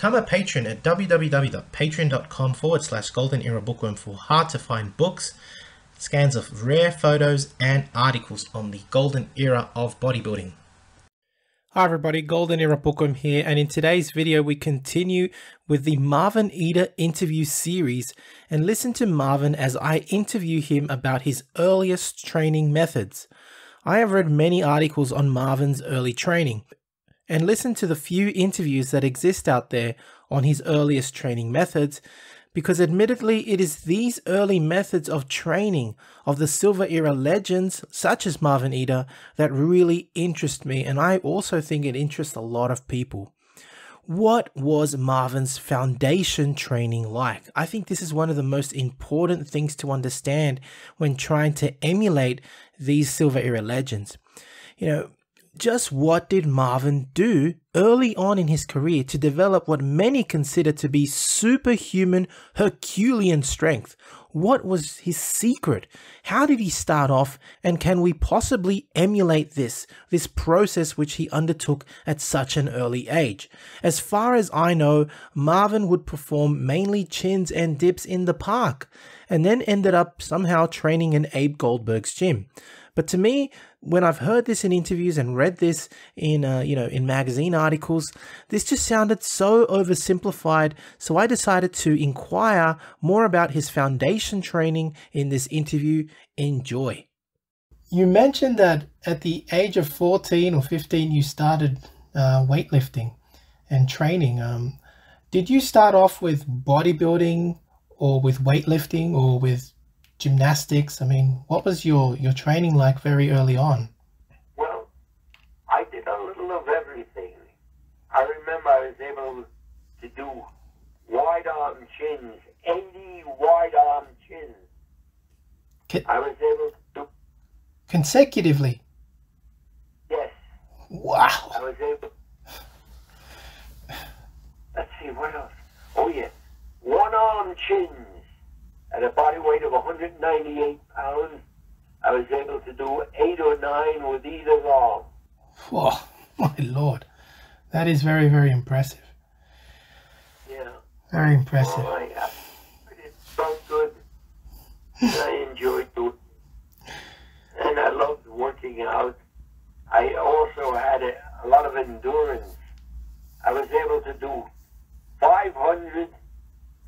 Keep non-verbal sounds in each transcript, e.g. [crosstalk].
Become a patron at www.patreon.com forward slash golden era bookworm for hard to find books, scans of rare photos, and articles on the golden era of bodybuilding. Hi everybody, Golden Era Bookworm here, and in today's video we continue with the Marvin Eder interview series and listen to Marvin as I interview him about his earliest training methods. I have read many articles on Marvin's early training and listen to the few interviews that exist out there on his earliest training methods because admittedly it is these early methods of training of the silver era legends such as Marvin Eder that really interest me and I also think it interests a lot of people. What was Marvin's foundation training like? I think this is one of the most important things to understand when trying to emulate these silver era legends. You know, just what did Marvin do early on in his career to develop what many consider to be superhuman Herculean strength? What was his secret? How did he start off? And can we possibly emulate this, this process which he undertook at such an early age? As far as I know, Marvin would perform mainly chins and dips in the park, and then ended up somehow training in Abe Goldberg's gym. But to me, when I've heard this in interviews and read this in uh, you know in magazine articles, this just sounded so oversimplified. So I decided to inquire more about his foundation training in this interview. Enjoy. You mentioned that at the age of 14 or 15 you started uh, weightlifting and training. Um, did you start off with bodybuilding or with weightlifting or with gymnastics? I mean, what was your, your training like very early on? Well, I did a little of everything. I remember I was able to do wide arm chins, 80 wide arm chins. Can, I was able to consecutively? yes, Wow. I was able. Let's see, what else? Oh, yes. One arm chins at a body weight of 198 pounds. I was able to do eight or nine with either arm. Whoa, my lord. That is very, very impressive. Yeah. Very impressive. Oh, I, I, it felt good. I enjoyed doing it. And I loved working out. I also had a, a lot of endurance. I was able to do 500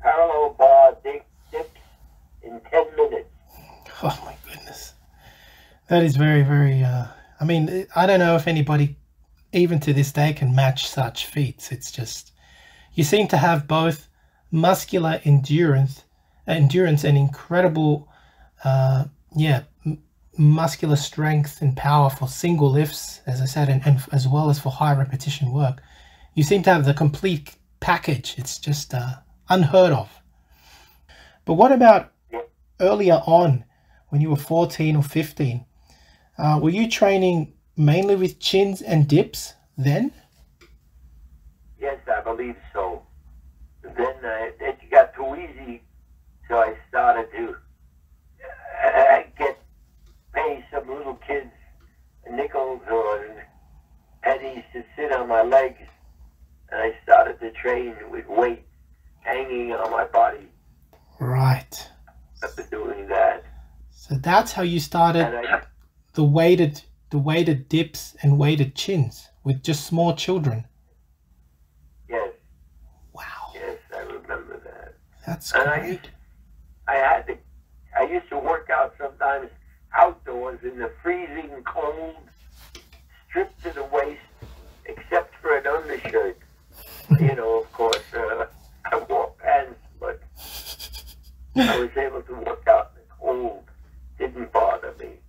parallel bar dip, dips in 10 minutes. Oh my goodness. That is very, very, uh, I mean, I don't know if anybody, even to this day, can match such feats. It's just, you seem to have both muscular endurance, endurance and incredible, uh, yeah, muscular strength and power for single lifts, as I said, and, and as well as for high repetition work. You seem to have the complete package. It's just uh, unheard of. But what about earlier on when you were 14 or 15? Uh, were you training mainly with chins and dips then? Yes, I believe so. Then uh, it got too easy, so I started to uh, get pay some little kids nickels or pennies to sit on my legs, and I started to train with weight hanging on my body. Right. After doing that, So that's how you started I the weighted the weighted dips and weighted chins with just small children. yes, Wow. yes, I remember that. That's And I great. used, I had to, I used to work out sometimes outdoors in the freezing cold, stripped to the waist, except for an undershirt. you know, of course, uh, [laughs] I wore pants, but I was able to work out in the cold. Didn't bother me.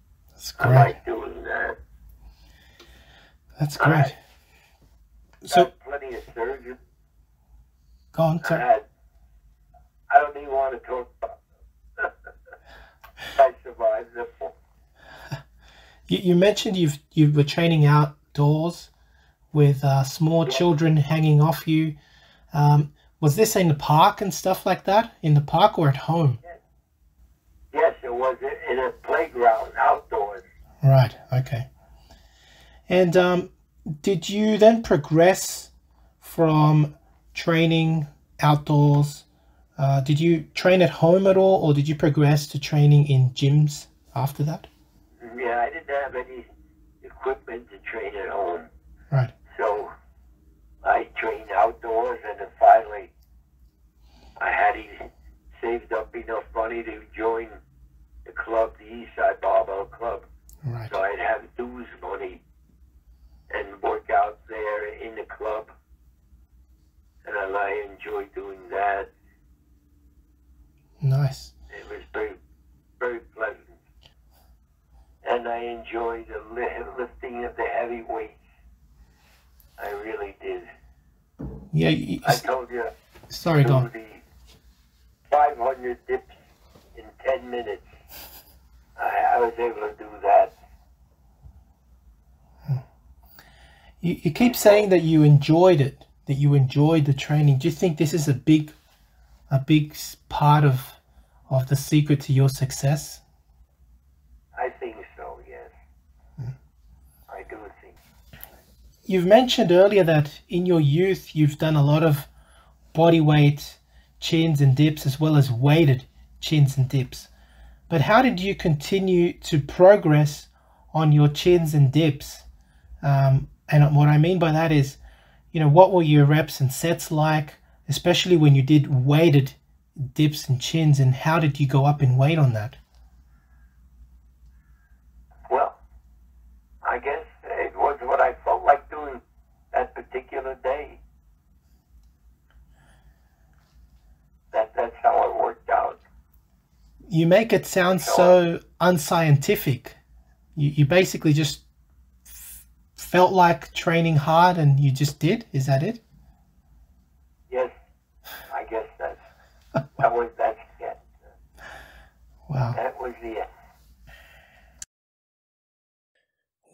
That's I great. like doing that. That's I great. had- So plenty of surgeons. go on, I sir. had. I don't even want to talk about them. [laughs] I survived them. [laughs] You, you mentioned you've you were training outdoors with uh, small children hanging off you. Um, was this in the park and stuff like that? In the park or at home? Yes, it was in a playground outdoors. Right. Okay. And um, did you then progress from training outdoors. Uh, did you train at home at all, or did you progress to training in gyms after that? Yeah, I didn't have any equipment to train at home. Right. So I trained outdoors, and then finally I had e- saved up enough money to join the club, the Eastside Barbell Club. Right. So I'd have dues money and work out there in the club. And I, I enjoyed doing that. Nice. It was very, very pleasant. And I enjoyed the li- lifting of the heavy weights. I really did. Yeah. You, I told you, sorry, do go the 500 dips in 10 minutes. I, I was able to do that. You, you keep saying that you enjoyed it, that you enjoyed the training. Do you think this is a big, a big part of, of the secret to your success? I think so, yes. I do think. You've mentioned earlier that in your youth you've done a lot of body weight chins and dips as well as weighted chins and dips. But how did you continue to progress on your chins and dips? Um, and what I mean by that is, you know, what were your reps and sets like, especially when you did weighted dips and chins, and how did you go up in weight on that? Well, I guess it was what I felt like doing particular day. That that's how it worked out. You make it sound so unscientific. You, you basically just f- felt like training hard and you just did. Is that it? Yes, I guess that's [laughs] that was that's it. Wow. That was the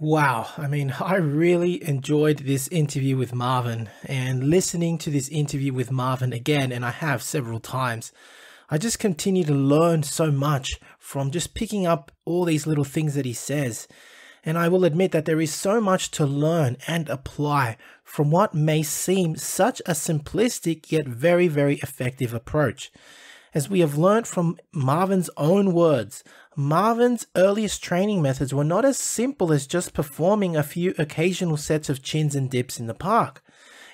Wow. I mean, I really enjoyed this interview with Marvin and listening to this interview with Marvin again, and I have several times. I just continue to learn so much from just picking up all these little things that he says. And I will admit that there is so much to learn and apply from what may seem such a simplistic yet very, very effective approach. As we have learned from Marvin's own words, Marvin's earliest training methods were not as simple as just performing a few occasional sets of chins and dips in the park.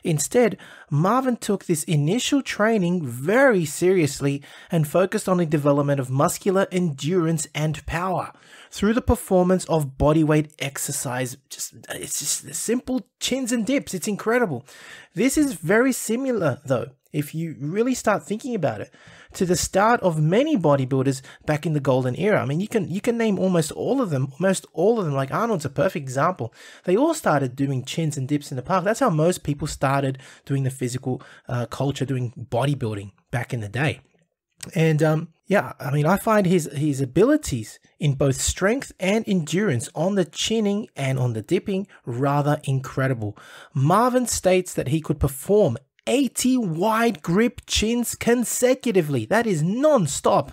Instead, Marvin took this initial training very seriously and focused on the development of muscular endurance and power through the performance of bodyweight exercise. Just it's just simple chins and dips. It's incredible. This is very similar though, if you really start thinking about it, to the start of many bodybuilders back in the golden era. I mean, you can you can name almost all of them, almost all of them. Like Arnold's a perfect example. They all started doing chins and dips in the park. That's how most people started doing the physical uh, culture, doing bodybuilding back in the day. And um, yeah, I mean, I find his his abilities in both strength and endurance on the chinning and on the dipping rather incredible. Marvin states that he could perform 80 wide grip chins consecutively. That is non-stop.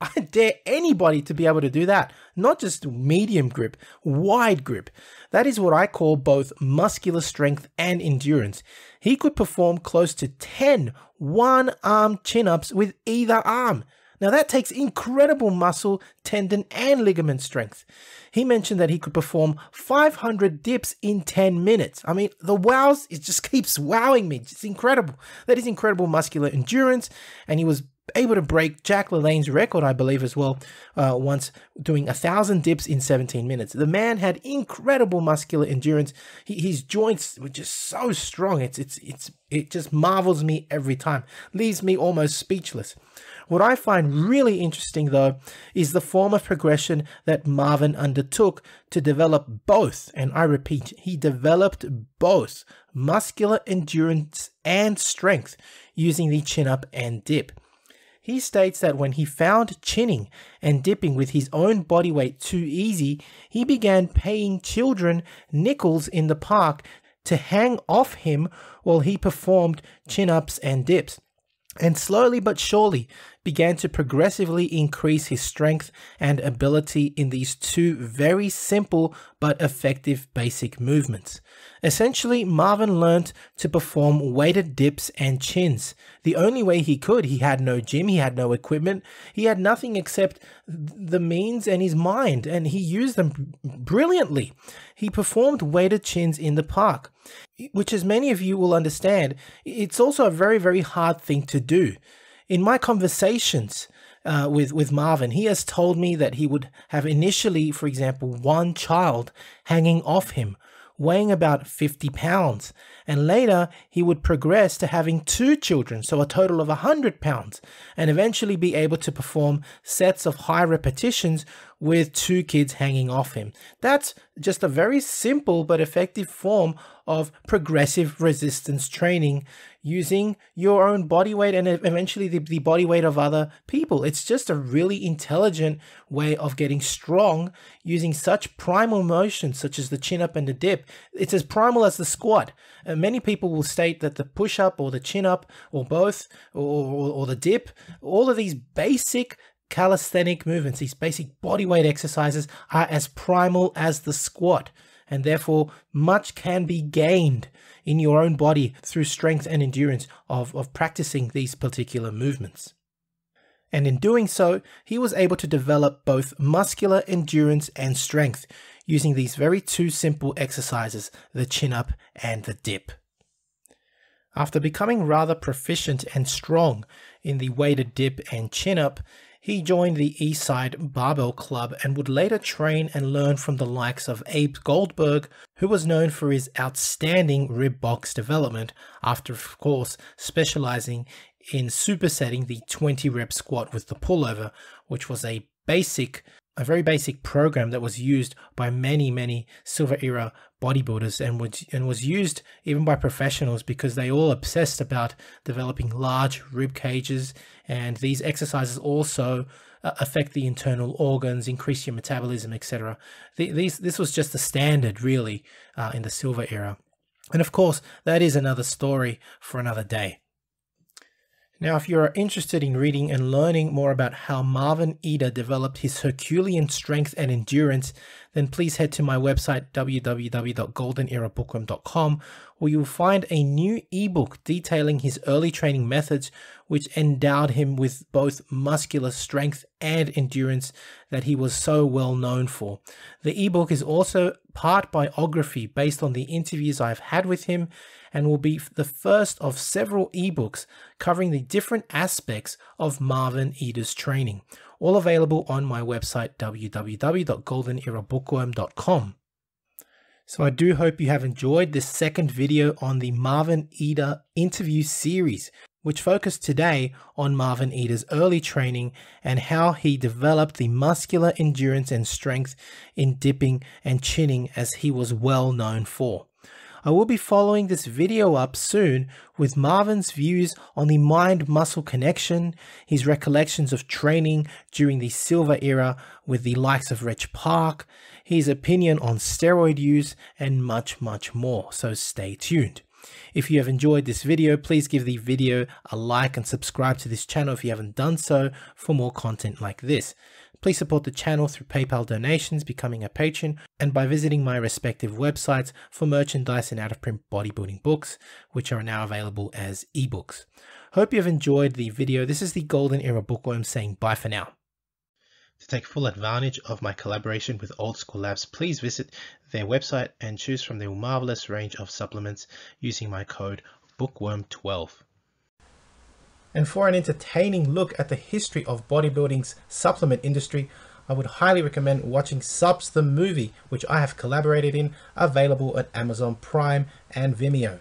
I dare anybody to be able to do that. Not just medium grip, wide grip. That is what I call both muscular strength and endurance. He could perform close to 10 one arm chin ups with either arm. Now that takes incredible muscle, tendon, and ligament strength. He mentioned that he could perform 500 dips in 10 minutes. I mean, the wows, it just [laughs] keeps wowing me. It's incredible. That is incredible muscular endurance, and he was able to break Jack LaLanne's record, I believe, as well, uh, once doing a thousand dips in 17 minutes. The man had incredible muscular endurance. He, his joints were just so strong. It's it's it's it just marvels me every time. Leaves me almost speechless. What I find really interesting, though, is the form of progression that Marvin undertook to develop both, and I repeat, he developed both muscular endurance and strength using the chin up and dip. He states that when he found chinning and dipping with his own body weight too easy, he began paying children nickels in the park to hang off him while he performed chin ups and dips and slowly but surely began to progressively increase his strength and ability in these two very simple but effective basic movements. Essentially, Marvin learnt to perform weighted dips and chins. The only way he could, he had no gym, he had no equipment, he had nothing except the means and his mind, and he used them brilliantly. He performed weighted chins in the park, which, as many of you will understand, it's also a very, very hard thing to do. In my conversations, uh, with with Marvin, he has told me that he would have initially, for example, one child hanging off him, weighing about 50 pounds, and later he would progress to having two children, so a total of 100 pounds, and eventually be able to perform sets of high repetitions with two kids hanging off him. That's just a very simple but effective form of progressive resistance training using your own body weight and eventually the, the body weight of other people. It's just a really intelligent way of getting strong using such primal motions such as the chin up and the dip. It's as primal as the squat. And many people will state that the push up or the chin up or both or, or, or the dip, all of these basic calisthenic movements, these basic body weight exercises are as primal as the squat and therefore much can be gained in your own body through strength and endurance of, of practicing these particular movements. And in doing so, he was able to develop both muscular endurance and strength using these very two simple exercises, the chin up and the dip. After becoming rather proficient and strong in the weighted dip and chin up, he joined the Eastside Barbell Club and would later train and learn from the likes of Abe Goldberg, who was known for his outstanding rib box development, after, of course, specializing in supersetting the 20 rep squat with the pullover, which was a basic a very basic program that was used by many, many silver era bodybuilders and was, and was used even by professionals because they all obsessed about developing large rib cages. And these exercises also uh, affect the internal organs, increase your metabolism, etc. These, this was just the standard, really, uh, in the silver era. And of course, that is another story for another day. Now, if you're interested in reading and learning more about how Marvin Eder developed his Herculean strength and endurance, then please head to my website www.goldenerabookworm.com where you'll find a new ebook detailing his early training methods which endowed him with both muscular strength and endurance that he was so well known for. The ebook is also part biography based on the interviews I've had with him and will be the first of several ebooks covering the different aspects of Marvin Eder's training, all available on my website www.goldenerabookworm.com. So I do hope you have enjoyed this second video on the Marvin Eder interview series, which focused today on Marvin Eder's early training and how he developed the muscular endurance and strength in dipping and chinning as he was well known for. I will be following this video up soon with Marvin's views on the mind-muscle connection, his recollections of training during the silver era with the likes of Reg Park, his opinion on steroid use, and much, much more, so stay tuned. If you have enjoyed this video, please give the video a like and subscribe to this channel if you haven't done so for more content like this. Please support the channel through PayPal donations, becoming a patron, and by visiting my respective websites for merchandise and out-of-print bodybuilding books, which are now available as ebooks. Hope you have enjoyed the video. This is the Golden Era Bookworm saying bye for now. To take full advantage of my collaboration with Old School Labs, please visit their website and choose from their marvelous range of supplements using my code BOOKWORM12. And for an entertaining look at the history of bodybuilding's supplement industry, I would highly recommend watching Supps the Movie, which I have collaborated in, available at Amazon Prime and Vimeo.